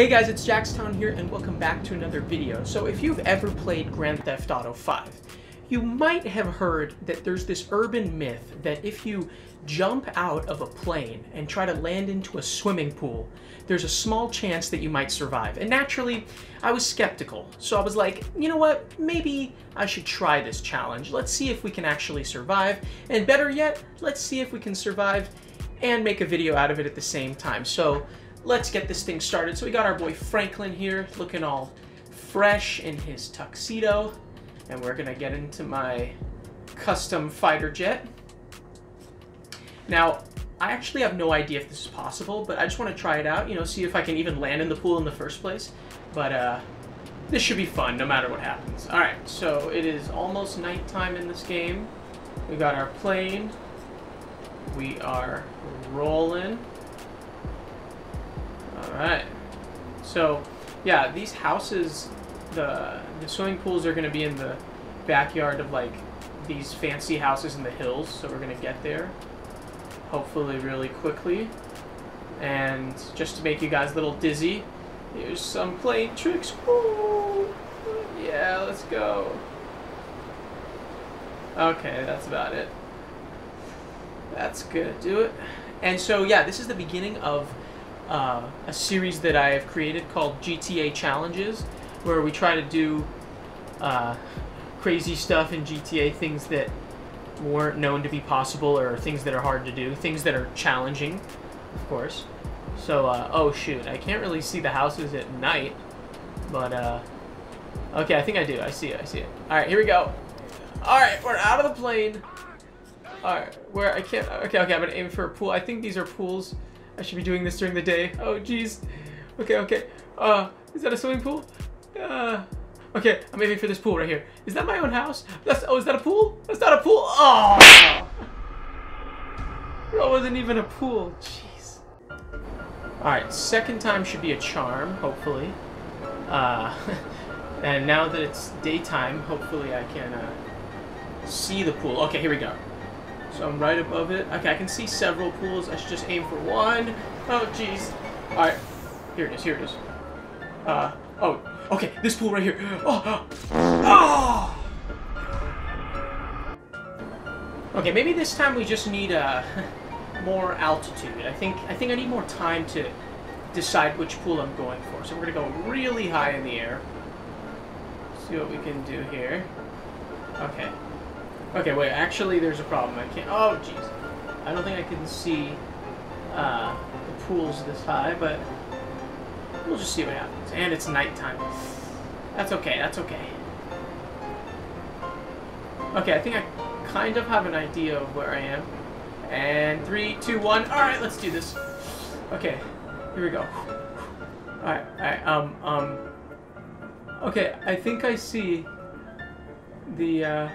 Hey guys, it's JaxTown here and welcome back to another video. So if you've ever played Grand Theft Auto 5, you might have heard that there's this urban myth that if you jump out of a plane and try to land into a swimming pool, there's a small chance that you might survive. And naturally, I was skeptical. So I was like, you know what, maybe I should try this challenge. Let's see if we can actually survive. And better yet, let's see if we can survive and make a video out of it at the same time. So let's get this thing started. So we got our boy Franklin here, looking all fresh in his tuxedo. And we're gonna get into my custom fighter jet. Now, I actually have no idea if this is possible, but I just want to try it out, you know, see if I can even land in the pool in the first place. But, uh, this should be fun no matter what happens. Alright, so it is almost nighttime in this game. We got our plane. We are rolling. Alright. So, yeah, these houses, the, the swimming pools are going to be in the backyard of, like, these fancy houses in the hills. So we're going to get there, hopefully really quickly. And just to make you guys a little dizzy, here's some plane tricks. Woo! Yeah, let's go. Okay, that's about it. That's gonna do it. And so, yeah, this is the beginning of uh, a series that I have created called GTA Challenges, where we try to do uh, crazy stuff in GTA, things that weren't known to be possible, or things that are hard to do, things that are challenging, of course. So, uh, oh shoot, I can't really see the houses at night, but, uh, okay, I think I do. I see it, I see it. Alright, here we go. Alright, we're out of the plane. Alright, where I can't, okay, okay, I'm gonna aim for a pool. I think these are pools. I should be doing this during the day. Oh, jeez. Okay, okay. Uh, is that a swimming pool? Uh, okay, I'm aiming for this pool right here. Is that my own house? That's, oh, is that a pool? That's not a pool. Oh! That wasn't even a pool. Jeez. Alright, second time should be a charm, hopefully. Uh, and now that it's daytime, hopefully I can, uh, see the pool. Okay, here we go. So I'm right above it. Okay, I can see several pools. I should just aim for one. Oh, jeez. Alright. Here it is, here it is. Uh, oh, okay, this pool right here. Oh, oh! Okay, maybe this time we just need, uh, more altitude. I think, I think I need more time to decide which pool I'm going for. So we're gonna go really high in the air. See what we can do here. Okay. Okay, wait, actually there's a problem. I can't... Oh, jeez. I don't think I can see uh, the pools this high, but we'll just see what happens. And it's nighttime. That's okay, that's okay. Okay, I think I kind of have an idea of where I am. And three, two, one. Alright, let's do this. Okay, here we go. Alright, alright, um, um... Okay, I think I see the, uh...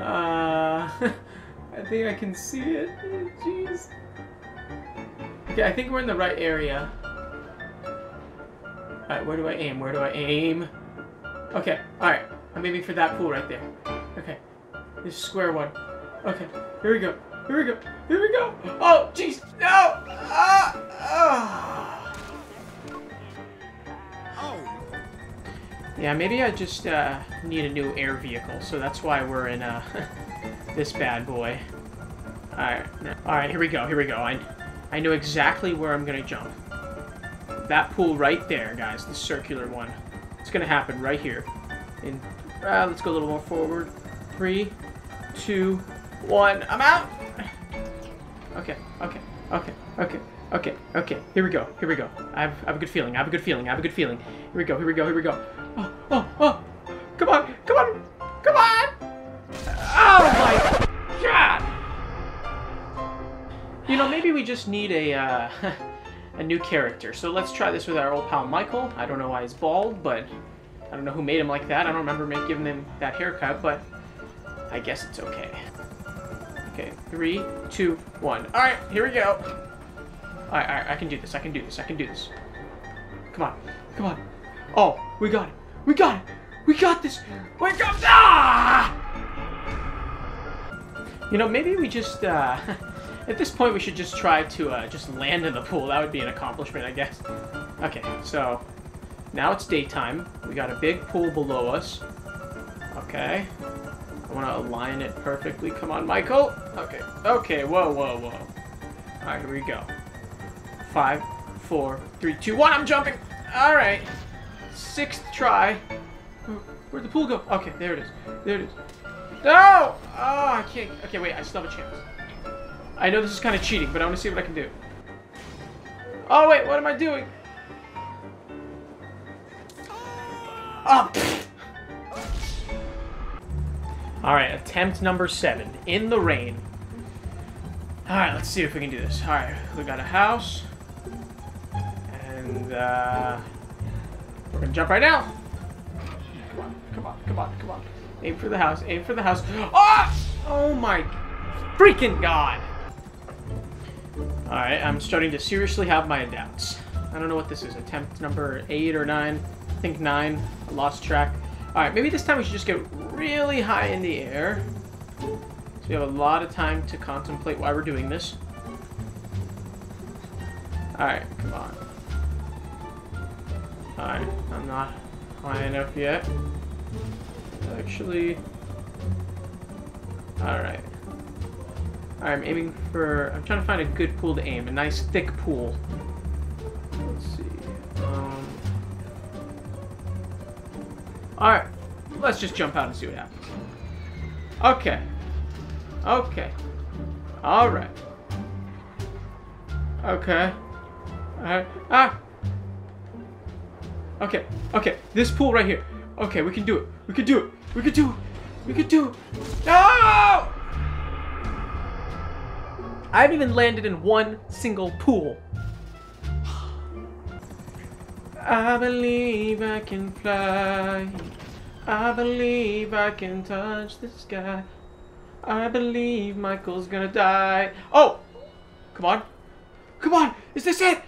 Uh, I think I can see it. Jeez. Okay, I think we're in the right area. Alright, where do I aim? Where do I aim? Okay, alright. I'm aiming for that pool right there. Okay. This square one. Okay, here we go. Here we go. Here we go. Oh, jeez. No! Ah! Ah! Yeah, maybe I just uh, need a new air vehicle, so that's why we're in uh, this bad boy. Alright, alright, here we go, here we go. I, I know exactly where I'm gonna jump. That pool right there, guys, the circular one. It's gonna happen right here. In, uh, let's go a little more forward. Three, two, one. I'm out! Okay, okay, okay, okay. Okay, okay, here we go, here we go. I have, I have a good feeling, I have a good feeling, I have a good feeling. Here we go, here we go, here we go. Oh, oh! Come on, come on, come on! Oh my god! You know, maybe we just need a, uh, a new character. So let's try this with our old pal Michael. I don't know why he's bald, but I don't know who made him like that. I don't remember giving him that haircut, but I guess it's okay. Okay, three, two, one. Alright, here we go. Alright, alright, I can do this, I can do this, I can do this. Come on, come on. Oh, we got it, we got it, we got this, we got, ah! You know, maybe we just, uh, At this point, we should just try to uh, just land in the pool. That would be an accomplishment, I guess. Okay, so now it's daytime. We got a big pool below us. Okay. I want to align it perfectly. Come on, Michael. Okay. Okay. Whoa, whoa, whoa. All right, here we go. Five, four, three, two, one. I'm jumping. All right. Sixth try. Where'd the pool go? Okay, there it is. There it is. No! Oh, I can't. Okay, wait. I still have a chance. I know this is kind of cheating, but I want to see what I can do. Oh, wait. What am I doing? Oh, Alright, attempt number seven. In the rain. Alright, let's see if we can do this. Alright, we got a house. And, uh... We're gonna jump right now. Come on, come on, come on, come on. Aim for the house, aim for the house. Ah! Oh my freaking god! Alright, I'm starting to seriously have my doubts. I don't know what this is. Attempt number 8 or 9. I think 9. I lost track. Alright, maybe this time we should just get really high in the air. So we have a lot of time to contemplate why we're doing this. Alright, come on. Alright, I'm not high enough yet. Actually... Alright. Alright, I'm aiming for... I'm trying to find a good pool to aim. A nice thick pool. Let's see. Um... Alright. Let's just jump out and see what happens. Okay. Okay. Alright. Okay. Alright. Ah! Okay. Okay. This pool right here. Okay, we can do it. We can do it. We can do it. We can do it. No! I haven't even landed in one single pool. I believe I can fly. I believe I can touch the sky. I believe Michael's gonna die. Oh! Come on. Come on! Is this it?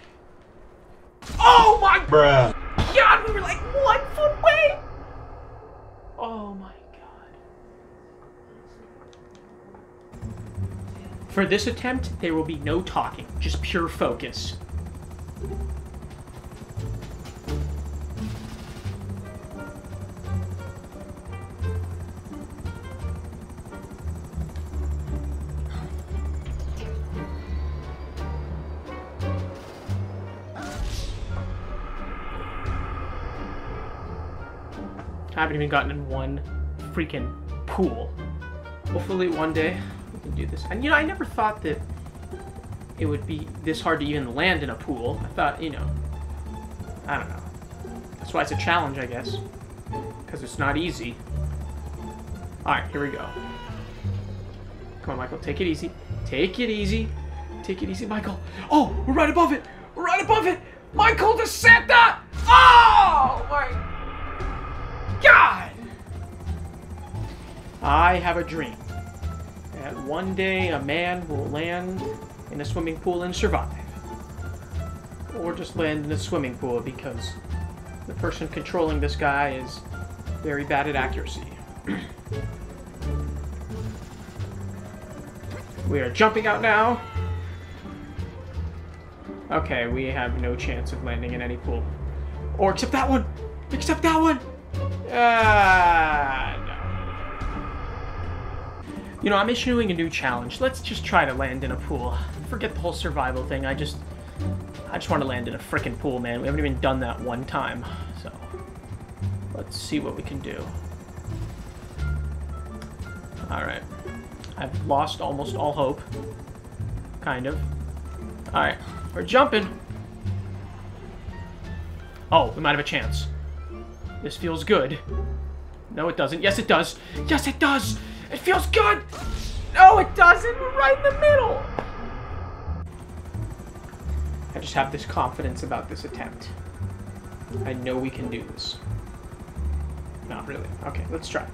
Oh my Bruh. god! We were like one foot away! Oh my god. For this attempt, there will be no talking, just pure focus. I haven't even gotten in one freaking pool. Hopefully one day can do this. And you know, I never thought that it would be this hard to even land in a pool. I thought, you know, I don't know. That's why it's a challenge, I guess. Because it's not easy. Alright, here we go. Come on, Michael, take it easy. Take it easy. Take it easy, Michael. Oh, we're right above it. We're right above it. Michael DeSanta! Oh, my God! I have a dream that one day a man will land in a swimming pool and survive. Or just land in a swimming pool because the person controlling this guy is very bad at accuracy. we are jumping out now. Okay, we have no chance of landing in any pool. Or except that one! Except that one! Ah. You know, I'm issuing a new challenge. Let's just try to land in a pool. Forget the whole survival thing. I just... I just want to land in a frickin' pool, man. We haven't even done that one time. So, let's see what we can do. Alright. I've lost almost all hope. Kind of. Alright. We're jumping. Oh, we might have a chance. This feels good. No, it doesn't. Yes, it does. Yes, it does. It feels good. No, it doesn't. We're right in the middle. I just have this confidence about this attempt. I know we can do this. Not really. Okay, let's try.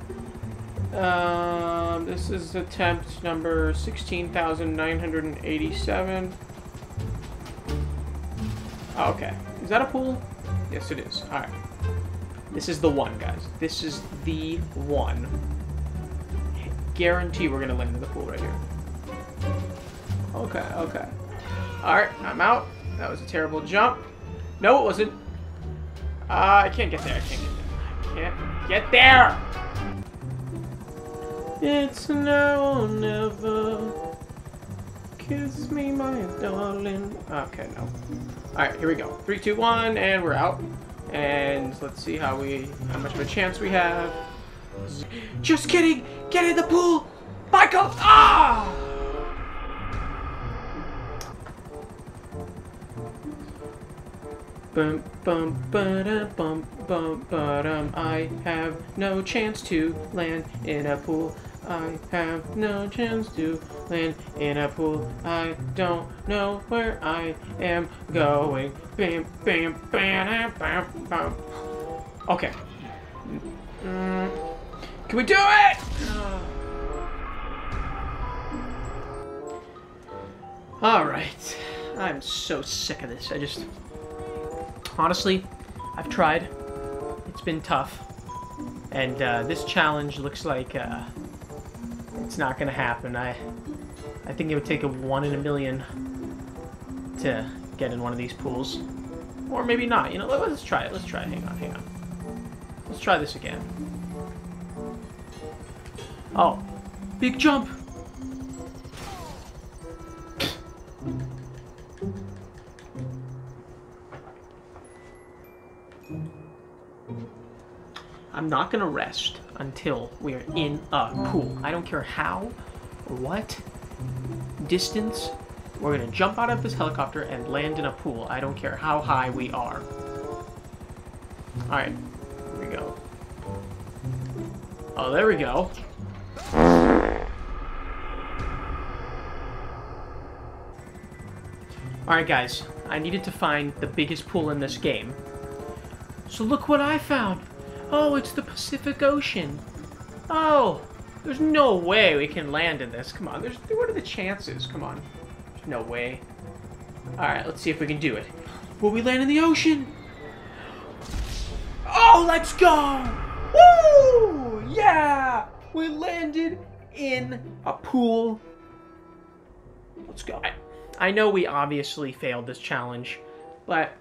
Um, this is attempt number 16,987. Oh, okay. Is that a pool? Yes, it is. Alright. This is the one, guys. This is the one. Guarantee we're gonna land in the pool right here. Okay, okay. Alright, I'm out. That was a terrible jump. No, it wasn't. Uh, I can't get there. I can't get there. I can't get there! It's now or never. Kiss me, my darling. Okay, no. Alright, here we go. Three, two, one, and we're out. And let's see how we, how much of a chance we have. Just kidding! Get in the pool! Michael! Ah! Bum bum ba bum bum ba I have no chance to land in a pool. I have no chance to land in a pool. I don't know where I am going. Bam bam bam bam bam. Okay. Mm. Can we do it? All right. I'm so sick of this. I just honestly, I've tried. It's been tough. And uh, this challenge looks like uh, it's not going to happen. I, I think it would take a one in a million to get in one of these pools. Or maybe not. You know, let's try it. Let's try it. Hang on, hang on. Let's try this again. Oh, big jump! I'm not gonna rest until we're in a pool. I don't care how or what distance. We're gonna jump out of this helicopter and land in a pool. I don't care how high we are. Alright, here we go. Oh, there we go. Alright guys, I needed to find the biggest pool in this game. So look what I found! Oh, it's the Pacific Ocean! Oh, there's no way we can land in this. Come on, there's what are the chances? Come on. There's no way. Alright, let's see if we can do it. Will we land in the ocean? Oh, let's go! Woo! Yeah! We landed in a pool. Let's go. I, I know we obviously failed this challenge, but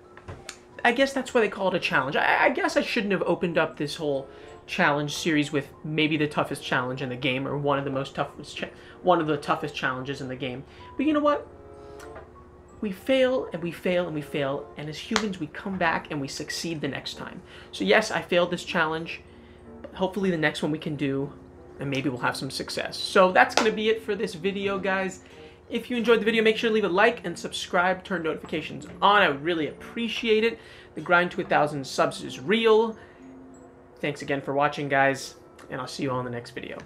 I guess that's why they call it a challenge. I, I guess I shouldn't have opened up this whole challenge series with maybe the toughest challenge in the game or one of the most toughest one of the toughest challenges in the game. But you know what? We fail and we fail and we fail and as humans we come back and we succeed the next time. So yes, I failed this challenge. But hopefully the next one we can do and maybe we'll have some success. So that's to be it for this video, guys. If you enjoyed the video, make sure to leave a like and subscribe, turn notifications on. I would really appreciate it. The grind to a thousand subs is real. Thanks again for watching, guys, and I'll see you all in the next video.